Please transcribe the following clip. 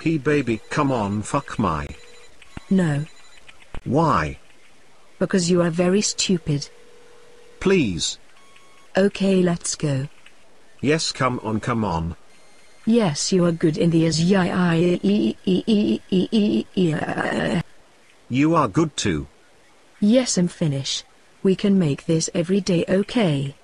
Hey baby, come on, fuck my. No. Why? Because you are very stupid. Please. Okay, let's go. Yes, come on, come on. Yes, you are good in the as y i e e e e e e e. You are good too. Yes, I'm Finnish. We can make this every day, okay?